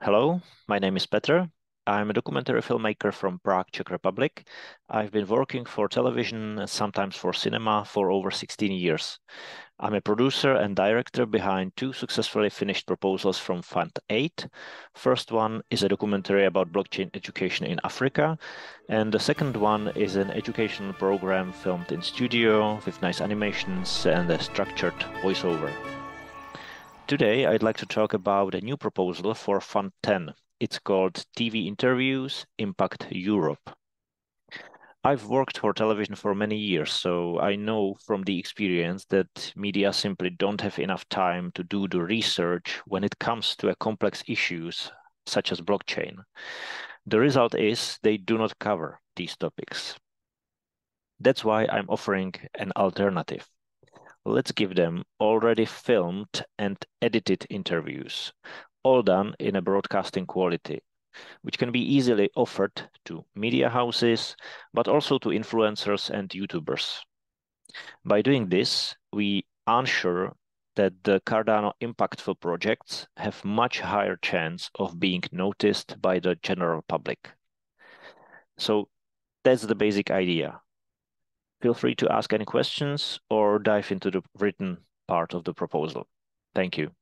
Hello, my name is Petr. I'm a documentary filmmaker from Prague, Czech Republic. I've been working for television, and sometimes for cinema, for over 16 years. I'm a producer and director behind two successfully finished proposals from Fund 8. First one is a documentary about blockchain education in Africa, and the second one is an educational program filmed in studio with nice animations and a structured voiceover. Today, I'd like to talk about a new proposal for Fund 10. It's called TV Interviews Impact Europe. I've worked for television for many years, so I know from the experience that media simply don't have enough time to do the research when it comes to complex issues such as blockchain. The result is they do not cover these topics. That's why I'm offering an alternative let's give them already filmed and edited interviews, all done in a broadcasting quality, which can be easily offered to media houses, but also to influencers and YouTubers. By doing this, we ensure that the Cardano impactful projects have much higher chance of being noticed by the general public. So that's the basic idea. Feel free to ask any questions or dive into the written part of the proposal. Thank you.